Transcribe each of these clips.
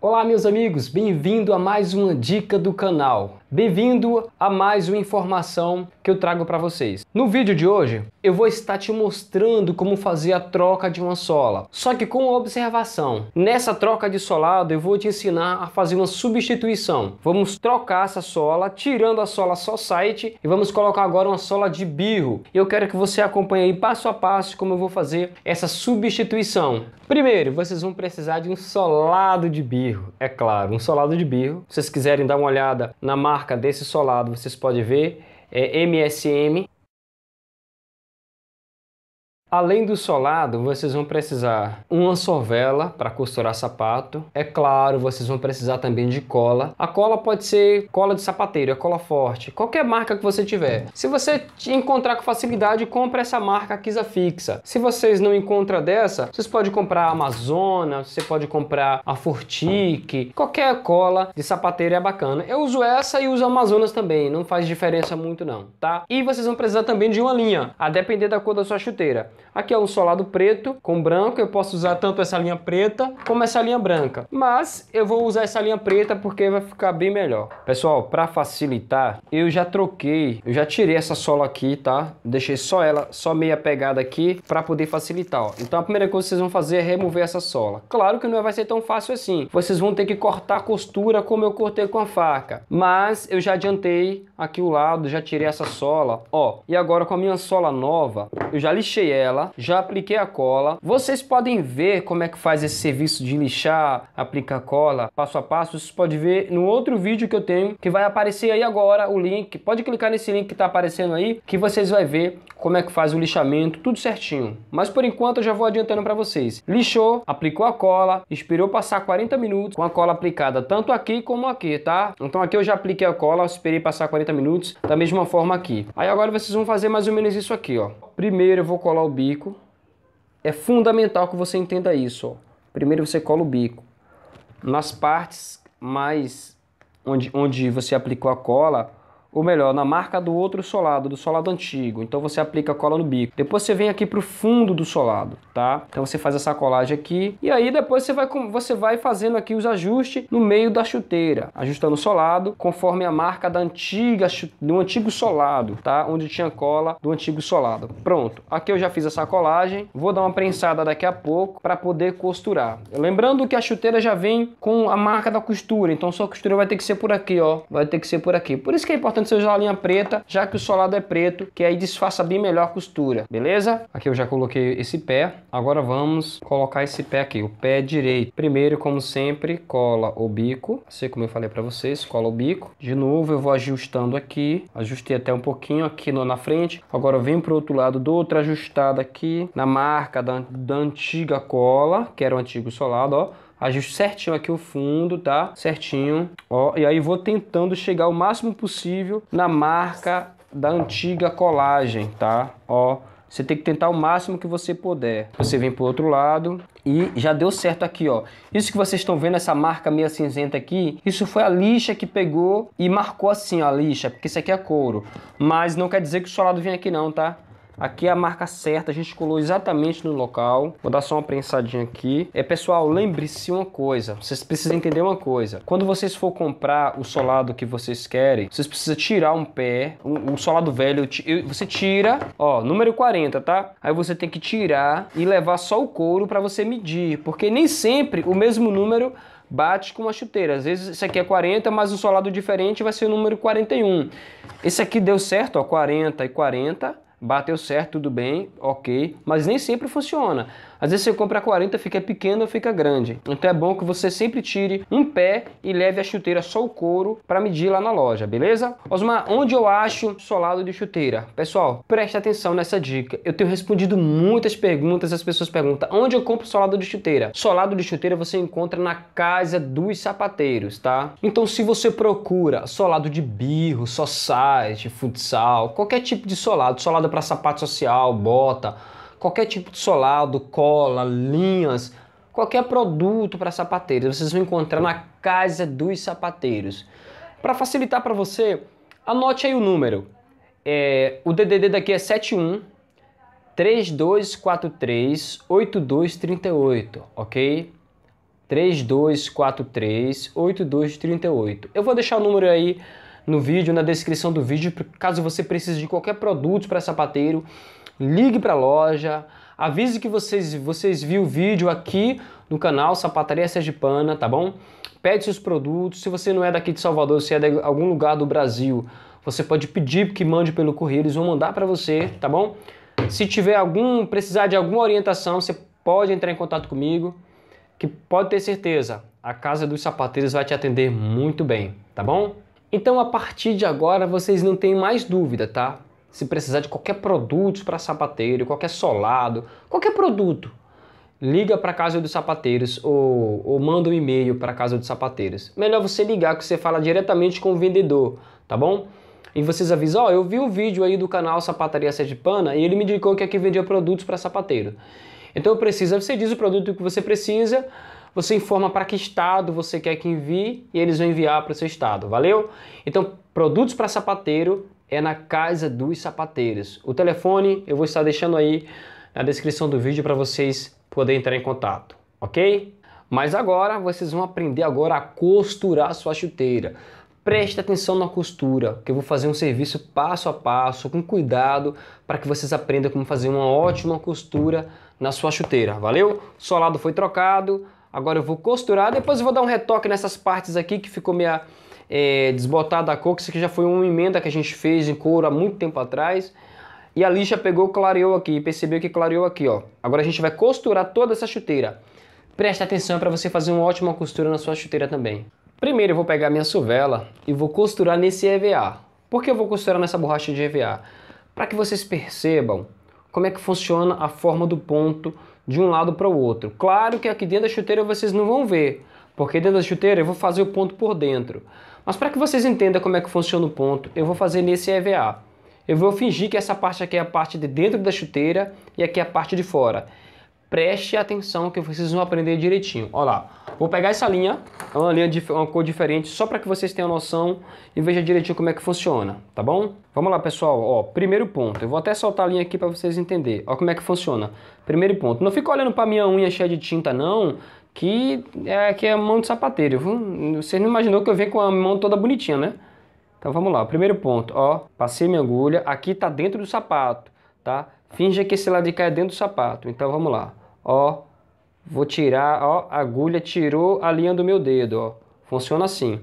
Olá meus amigos, bem-vindo a mais uma dica do canal. Bem-vindo a mais uma informação que eu trago para vocês. No vídeo de hoje, eu vou estar te mostrando como fazer a troca de uma sola, só que com observação. Nessa troca de solado, eu vou te ensinar a fazer uma substituição. Vamos trocar essa sola, tirando a sola só site e vamos colocar agora uma sola de birro. Eu quero que você acompanhe aí passo a passo como eu vou fazer essa substituição. Primeiro, vocês vão precisar de um solado de birro, é claro, um solado de birro. Se vocês quiserem dar uma olhada na marca desse solado, vocês podem ver, é MSM Além do solado, vocês vão precisar uma sovela para costurar sapato. É claro, vocês vão precisar também de cola. A cola pode ser cola de sapateiro, é cola forte, qualquer marca que você tiver. Se você encontrar com facilidade, compre essa marca Kisa Fixa. Se vocês não encontram dessa, vocês podem comprar a Amazona, você pode comprar a Fortique, qualquer cola de sapateiro é bacana. Eu uso essa e uso a Amazonas também, não faz diferença muito não, tá? E vocês vão precisar também de uma linha, a depender da cor da sua chuteira. Aqui é um solado preto com branco, eu posso usar tanto essa linha preta como essa linha branca. Mas eu vou usar essa linha preta porque vai ficar bem melhor. Pessoal, para facilitar, eu já troquei, eu já tirei essa sola aqui, tá? Deixei só ela, só meia pegada aqui para poder facilitar, ó. Então a primeira coisa que vocês vão fazer é remover essa sola. Claro que não vai ser tão fácil assim. Vocês vão ter que cortar a costura como eu cortei com a faca. Mas eu já adiantei aqui o lado, já tirei essa sola, ó. E agora com a minha sola nova, eu já lixei ela ela, já apliquei a cola. Vocês podem ver como é que faz esse serviço de lixar, aplicar cola, passo a passo. Vocês podem ver no outro vídeo que eu tenho, que vai aparecer aí agora o link. Pode clicar nesse link que está aparecendo aí, que vocês vão ver como é que faz o lixamento, tudo certinho. Mas por enquanto eu já vou adiantando para vocês. Lixou, aplicou a cola, esperou passar 40 minutos com a cola aplicada tanto aqui como aqui, tá? Então aqui eu já apliquei a cola, esperei passar 40 minutos, da mesma forma aqui. Aí agora vocês vão fazer mais ou menos isso aqui, ó. Primeiro eu vou colar o bico. É fundamental que você entenda isso. Ó. Primeiro você cola o bico. Nas partes mais onde, onde você aplicou a cola, ou melhor, na marca do outro solado, do solado antigo. Então você aplica cola no bico. Depois você vem aqui para o fundo do solado, tá? Então você faz essa colagem aqui e aí depois você vai, você vai fazendo aqui os ajustes no meio da chuteira, ajustando o solado conforme a marca da antiga, do antigo solado, tá? Onde tinha cola do antigo solado. Pronto, aqui eu já fiz essa colagem, vou dar uma prensada daqui a pouco para poder costurar. Lembrando que a chuteira já vem com a marca da costura, então sua costura vai ter que ser por aqui, ó, vai ter que ser por aqui. Por isso que é importante importante você usar a linha preta, já que o solado é preto, que aí disfarça bem melhor a costura, beleza? Aqui eu já coloquei esse pé, agora vamos colocar esse pé aqui, o pé direito. Primeiro, como sempre, cola o bico, assim como eu falei para vocês, cola o bico. De novo, eu vou ajustando aqui, ajustei até um pouquinho aqui no, na frente. Agora eu venho pro outro lado, dou outra ajustada aqui na marca da, da antiga cola, que era o antigo solado, ó ajusto certinho aqui o fundo, tá? Certinho, ó, e aí vou tentando chegar o máximo possível na marca da antiga colagem, tá? Ó, você tem que tentar o máximo que você puder. Você vem pro outro lado e já deu certo aqui, ó. Isso que vocês estão vendo, essa marca meio cinzenta aqui, isso foi a lixa que pegou e marcou assim ó, a lixa, porque isso aqui é couro. Mas não quer dizer que o solado vem aqui não, tá? Aqui é a marca certa, a gente colou exatamente no local. Vou dar só uma prensadinha aqui. É, pessoal, lembre-se uma coisa. Vocês precisam entender uma coisa. Quando vocês for comprar o solado que vocês querem, vocês precisam tirar um pé, um, um solado velho, você tira, ó, número 40, tá? Aí você tem que tirar e levar só o couro para você medir, porque nem sempre o mesmo número bate com uma chuteira. Às vezes esse aqui é 40, mas o solado diferente vai ser o número 41. Esse aqui deu certo, ó, 40 e 40 bateu certo, tudo bem, ok, mas nem sempre funciona. Às vezes você compra 40, fica pequeno ou fica grande. Então é bom que você sempre tire um pé e leve a chuteira só o couro para medir lá na loja, beleza? Osmar, onde eu acho solado de chuteira? Pessoal, preste atenção nessa dica. Eu tenho respondido muitas perguntas, as pessoas perguntam, onde eu compro solado de chuteira? Solado de chuteira você encontra na casa dos sapateiros, tá? Então se você procura solado de birro, site, futsal, qualquer tipo de solado, solado para sapato social, bota, qualquer tipo de solado, cola, linhas, qualquer produto para sapateiros, vocês vão encontrar na casa dos sapateiros. Para facilitar para você, anote aí o número. É, o DDD daqui é 71 3243 8238, ok? 3243 8238. Eu vou deixar o número aí no vídeo, na descrição do vídeo, caso você precise de qualquer produto para sapateiro, ligue para a loja, avise que vocês, vocês viram o vídeo aqui no canal Sapataria Sergipana, tá bom? Pede seus produtos, se você não é daqui de Salvador, se é de algum lugar do Brasil, você pode pedir que mande pelo correio, eles vão mandar para você, tá bom? Se tiver algum, precisar de alguma orientação, você pode entrar em contato comigo, que pode ter certeza, a Casa dos Sapateiros vai te atender muito bem, tá bom? Então a partir de agora vocês não têm mais dúvida, tá? Se precisar de qualquer produto para sapateiro, qualquer solado, qualquer produto, liga para a Casa dos Sapateiros ou, ou manda um e-mail para a Casa dos Sapateiros. Melhor você ligar que você fala diretamente com o vendedor, tá bom? E vocês avisam, ó, oh, eu vi o vídeo aí do canal Sapataria Sergipana e ele me indicou que aqui vendia produtos para sapateiro. Então eu preciso, você diz o produto que você precisa, você informa para que estado você quer que envie e eles vão enviar para o seu estado, valeu? Então, produtos para sapateiro é na Casa dos Sapateiros. O telefone eu vou estar deixando aí na descrição do vídeo para vocês poderem entrar em contato, ok? Mas agora vocês vão aprender agora a costurar sua chuteira. Preste atenção na costura, que eu vou fazer um serviço passo a passo, com cuidado, para que vocês aprendam como fazer uma ótima costura na sua chuteira, valeu? Solado foi trocado, Agora eu vou costurar, depois eu vou dar um retoque nessas partes aqui que ficou meio é, desbotada a cor, que isso aqui já foi uma emenda que a gente fez em couro há muito tempo atrás. E a lixa pegou, clareou aqui, percebeu que clareou aqui, ó. Agora a gente vai costurar toda essa chuteira. Preste atenção para você fazer uma ótima costura na sua chuteira também. Primeiro eu vou pegar minha suvela e vou costurar nesse EVA. Por que eu vou costurar nessa borracha de EVA? Para que vocês percebam como é que funciona a forma do ponto de um lado para o outro. Claro que aqui dentro da chuteira vocês não vão ver, porque dentro da chuteira eu vou fazer o ponto por dentro. Mas para que vocês entendam como é que funciona o ponto, eu vou fazer nesse EVA. Eu vou fingir que essa parte aqui é a parte de dentro da chuteira e aqui é a parte de fora. Preste atenção que vocês vão aprender direitinho. Olha lá, vou pegar essa linha, é uma linha de uma cor diferente, só para que vocês tenham noção e vejam direitinho como é que funciona, tá bom? Vamos lá, pessoal. Ó, primeiro ponto, eu vou até soltar a linha aqui para vocês entenderem. Ó como é que funciona. Primeiro ponto, não fica olhando para minha unha cheia de tinta não, que é que é mão de sapateiro. Você não imaginou que eu venho com a mão toda bonitinha, né? Então vamos lá, primeiro ponto, ó, passei minha agulha, aqui tá dentro do sapato, tá? Finge que esse lado de cá é dentro do sapato. Então vamos lá. Ó, vou tirar, ó, a agulha tirou a linha do meu dedo, ó. Funciona assim.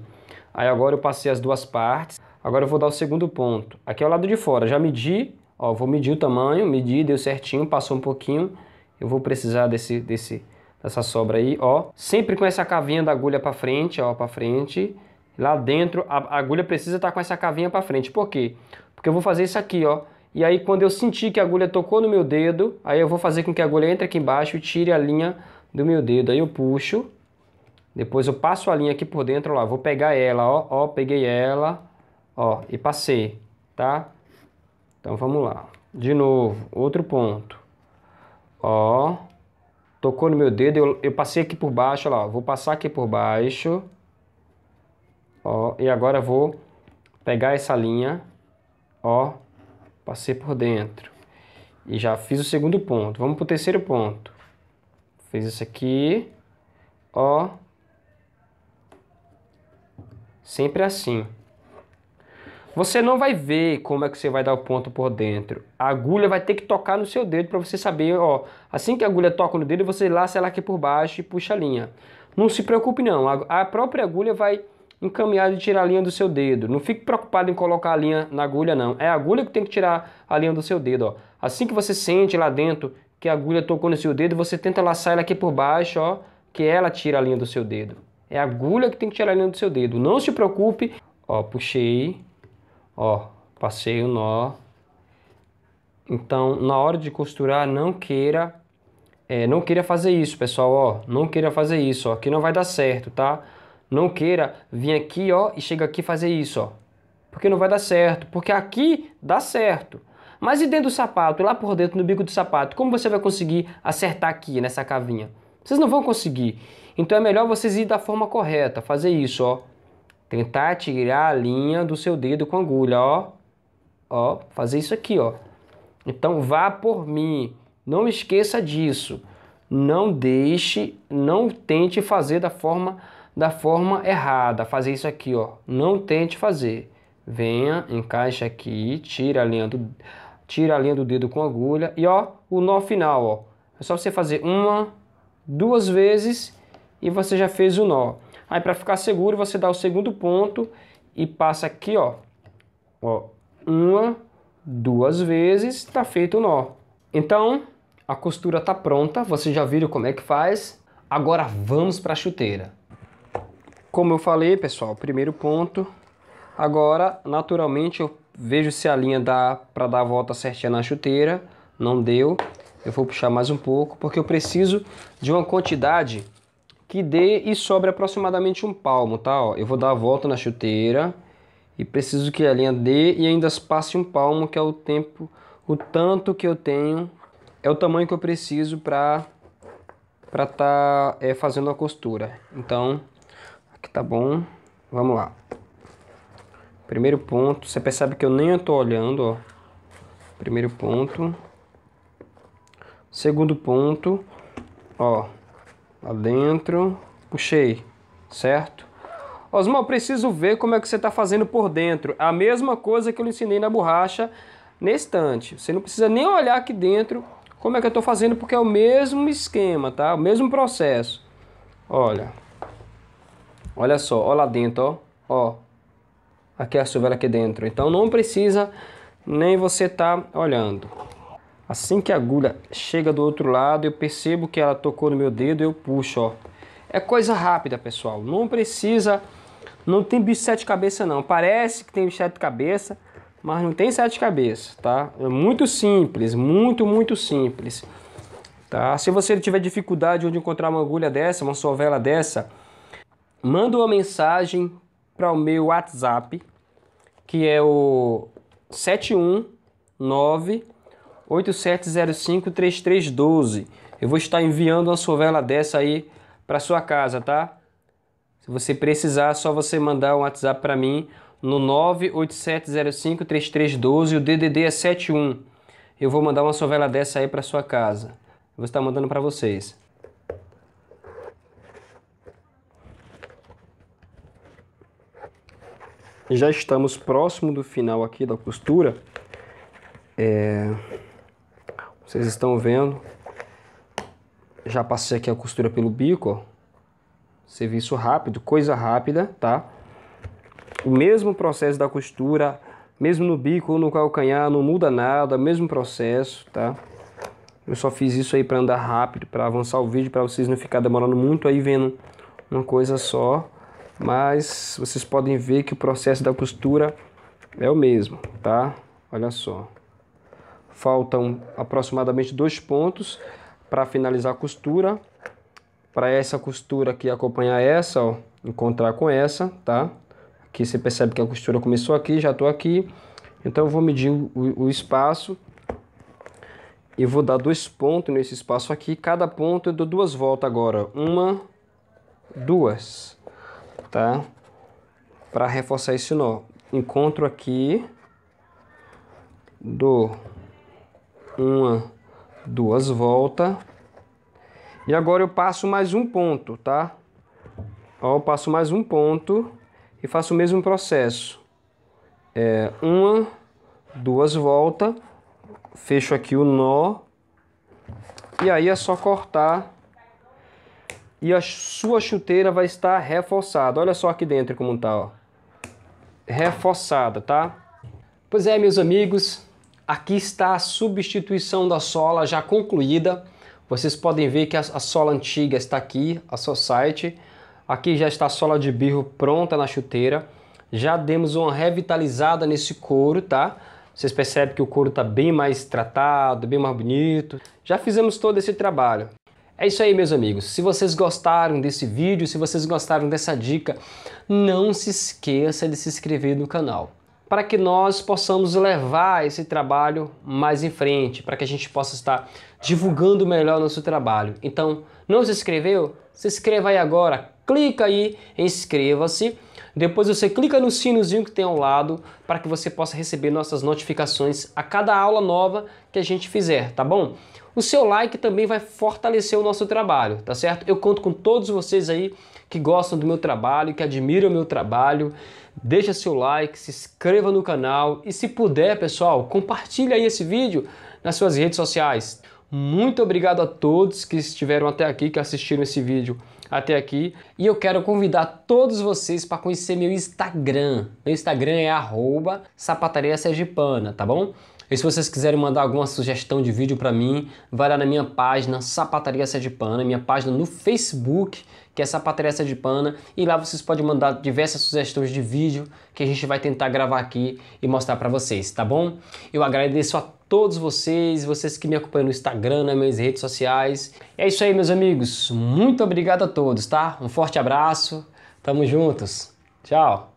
Aí agora eu passei as duas partes. Agora eu vou dar o segundo ponto. Aqui é o lado de fora. Já medi, ó, vou medir o tamanho, medi, deu certinho, passou um pouquinho. Eu vou precisar desse, desse, dessa sobra aí, ó. Sempre com essa cavinha da agulha para frente, ó, para frente. Lá dentro, a, agulha precisa estar tá com essa cavinha para frente. Por quê? Porque eu vou fazer isso aqui, ó. E aí quando eu sentir que a agulha tocou no meu dedo, aí eu vou fazer com que a agulha entre aqui embaixo e tire a linha do meu dedo. Aí eu puxo, depois eu passo a linha aqui por dentro, lá, vou pegar ela, ó, ó, peguei ela, ó, e passei, tá? Então vamos lá. De novo, outro ponto. Ó, tocou no meu dedo, eu, eu passei aqui por baixo, lá, vou passar aqui por baixo. Ó, e agora vou pegar essa linha, ó, passei por dentro. E já fiz o segundo ponto. Vamos para o terceiro ponto. Fiz isso aqui, ó. Sempre assim. Você não vai ver como é que você vai dar o ponto por dentro. A agulha vai ter que tocar no seu dedo para você saber, ó. Assim que a agulha toca no dedo, você laça ela aqui por baixo e puxa a linha. Não se preocupe não, a própria agulha vai encaminhado de tirar a linha do seu dedo. Não fique preocupado em colocar a linha na agulha, não. É a agulha que tem que tirar a linha do seu dedo, ó. Assim que você sente lá dentro que a agulha tocou no seu dedo, você tenta laçar ela aqui por baixo, ó, que ela tira a linha do seu dedo. É a agulha que tem que tirar a linha do seu dedo. Não se preocupe. Ó, puxei. Ó, passei o nó. Então, na hora de costurar, não queira é, não queira fazer isso, pessoal, ó. Não queira fazer isso, ó, que não vai dar certo, tá? Não queira vir aqui, ó, e chega aqui fazer isso, ó. Porque não vai dar certo. Porque aqui dá certo. Mas e dentro do sapato, lá por dentro, no bico do sapato, como você vai conseguir acertar aqui nessa cavinha? Vocês não vão conseguir. Então é melhor vocês ir da forma correta, fazer isso, ó. Tentar tirar a linha do seu dedo com agulha, ó. Ó, fazer isso aqui, ó. Então vá por mim. Não esqueça disso. não deixe, não tente fazer da forma da forma errada, fazer isso aqui, ó. Não tente fazer. Venha, encaixa aqui, tira a linha do tira a linha do dedo com agulha e ó, o nó final, ó. É só você fazer uma, duas vezes e você já fez o nó. Aí para ficar seguro, você dá o segundo ponto e passa aqui, ó. Ó, uma, duas vezes, tá feito o nó. Então, a costura tá pronta, vocês já viram como é que faz. Agora vamos para a chuteira. Como eu falei, pessoal, primeiro ponto. Agora, naturalmente, eu vejo se a linha dá para dar a volta certinha na chuteira. Não deu. Eu vou puxar mais um pouco, porque eu preciso de uma quantidade que dê e sobre aproximadamente um palmo, tá? Ó, eu vou dar a volta na chuteira e preciso que a linha dê e ainda passe um palmo, que é o tempo, o tanto que eu tenho, é o tamanho que eu preciso para para estar tá, é, fazendo a costura. Então, aqui tá bom. Vamos lá. Primeiro ponto, você percebe que eu nem estou olhando, ó. Primeiro ponto. Segundo ponto, ó, lá dentro, puxei, certo? Eu preciso ver como é que você está fazendo por dentro. A mesma coisa que eu ensinei na borracha nesse estante. Você não precisa nem olhar aqui dentro como é que eu estou fazendo, porque é o mesmo esquema, tá? O mesmo processo. Olha. Olha só, olha lá dentro, ó. Ó. Aqui é a sovela aqui dentro. Então não precisa nem você tá olhando. Assim que a agulha chega do outro lado, eu percebo que ela tocou no meu dedo, eu puxo, ó. É coisa rápida, pessoal. Não precisa, não tem bicho sete cabeças não. Parece que tem bicho sete cabeças, mas não tem sete cabeças, tá? É muito simples, muito, muito simples. Tá? Se você tiver dificuldade de encontrar uma agulha dessa, uma sovela dessa, manda uma mensagem para o meu WhatsApp, que é o 719 8705 3312. Eu vou estar enviando uma sovela dessa aí para sua casa, tá? Se você precisar, é só você mandar um WhatsApp para mim no 98705 3312, o DDD é 71. Eu vou mandar uma sovela dessa aí para sua casa. Eu vou estar mandando para vocês. Já estamos próximo do final aqui da costura. É... Vocês estão vendo. Já passei aqui a costura pelo bico, ó. Serviço rápido, coisa rápida, tá? O mesmo processo da costura, mesmo no bico ou no calcanhar, não muda nada, mesmo processo, tá? Eu só fiz isso aí para andar rápido, para avançar o vídeo, para vocês não ficar demorando muito aí vendo uma coisa só mas vocês podem ver que o processo da costura é o mesmo, tá? Olha só. Faltam aproximadamente dois pontos para finalizar a costura. Para essa costura aqui acompanhar essa, ó, encontrar com essa, tá? Aqui você percebe que a costura começou aqui, já estou aqui. Então eu vou medir o, o espaço e vou dar dois pontos nesse espaço aqui. Cada ponto eu dou duas voltas agora. Uma, duas tá? Para reforçar esse nó. Encontro aqui, dou uma, duas voltas. E agora eu passo mais um ponto, tá? Ó, eu passo mais um ponto e faço o mesmo processo. É, uma, duas voltas, fecho aqui o nó. E aí é só cortar e a sua chuteira vai estar reforçada. Olha só aqui dentro como tá, ó. Reforçada, tá? Pois é, meus amigos, aqui está a substituição da sola já concluída. Vocês podem ver que a, a sola antiga está aqui, a Society. Aqui já está a sola de birro pronta na chuteira. Já demos uma revitalizada nesse couro, tá? Vocês percebem que o couro está bem mais tratado, bem mais bonito. Já fizemos todo esse trabalho. É isso aí, meus amigos. Se vocês gostaram desse vídeo, se vocês gostaram dessa dica, não se esqueça de se inscrever no canal para que nós possamos levar esse trabalho mais em frente, para que a gente possa estar divulgando melhor nosso trabalho. Então, não se inscreveu? Se inscreva aí agora, clica aí, inscreva-se, Depois você clica no sinozinho que tem ao lado para que você possa receber nossas notificações a cada aula nova que a gente fizer, tá bom? O seu like também vai fortalecer o nosso trabalho, tá certo? Eu conto com todos vocês aí que gostam do meu trabalho, que admiram o meu trabalho. Deixa seu like, se inscreva no canal e se puder, pessoal, compartilhe aí esse vídeo nas suas redes sociais. Muito obrigado a todos que estiveram até aqui, que assistiram esse vídeo até aqui. E eu quero convidar todos vocês para conhecer meu Instagram. Meu Instagram é sapataria sergipana, tá bom? E se vocês quiserem mandar alguma sugestão de vídeo para mim, vai lá na minha página Sapataria Sergipana, minha página no Facebook, que é Sapataria Sergipana, e lá vocês podem mandar diversas sugestões de vídeo que a gente vai tentar gravar aqui e mostrar para vocês, tá bom? Eu agradeço a todos vocês, vocês que me acompanham no Instagram, nas minhas redes sociais. É isso aí, meus amigos. Muito obrigado a todos, tá? Um forte abraço. Tamo juntos. Tchau.